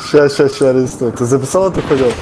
Сейчас, сейчас, сейчас, арестую. Ты записал эту ходив?